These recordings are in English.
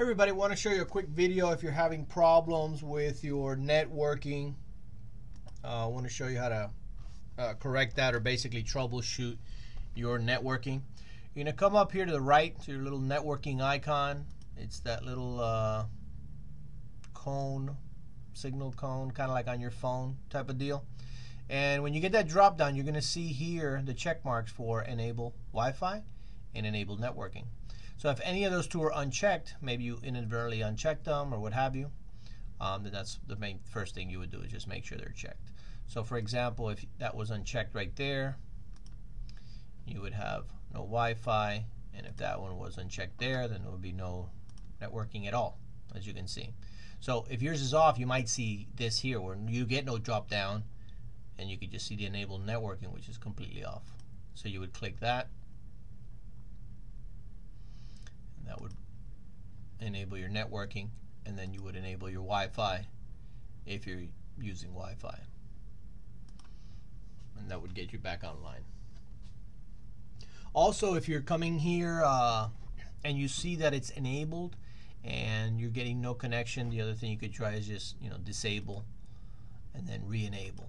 Everybody, want to show you a quick video if you're having problems with your networking. I uh, want to show you how to uh, correct that or basically troubleshoot your networking. You're going to come up here to the right to your little networking icon. It's that little uh, cone, signal cone, kind of like on your phone type of deal. And when you get that drop down, you're going to see here the check marks for enable Wi-Fi and enable networking. So if any of those two are unchecked, maybe you inadvertently unchecked them or what have you, um, then that's the main first thing you would do is just make sure they're checked. So for example, if that was unchecked right there, you would have no Wi-Fi, and if that one was unchecked there, then there would be no networking at all, as you can see. So if yours is off, you might see this here where you get no drop down, and you could just see the enabled networking, which is completely off. So you would click that, that would enable your networking and then you would enable your Wi-Fi if you're using Wi-Fi. And that would get you back online. Also if you're coming here uh, and you see that it's enabled and you're getting no connection the other thing you could try is just you know disable and then re-enable.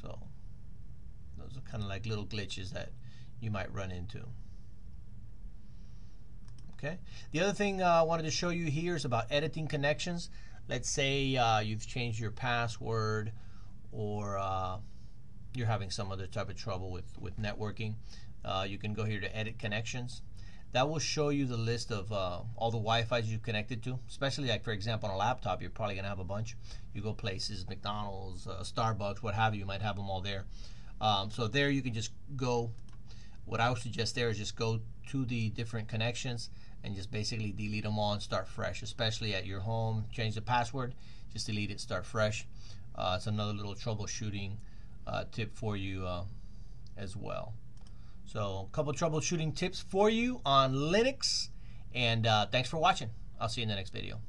So those are kind of like little glitches that you might run into Okay. The other thing uh, I wanted to show you here is about editing connections. Let's say uh, you've changed your password or uh, you're having some other type of trouble with, with networking. Uh, you can go here to edit connections. That will show you the list of uh, all the Wi-Fi's you've connected to, especially like for example on a laptop, you're probably gonna have a bunch. You go places, McDonald's, uh, Starbucks, what have you, you might have them all there. Um, so there you can just go, what I would suggest there is just go to the different connections and just basically delete them all and start fresh, especially at your home. Change the password, just delete it, start fresh. Uh, it's another little troubleshooting uh, tip for you uh, as well. So, a couple troubleshooting tips for you on Linux, and uh, thanks for watching. I'll see you in the next video.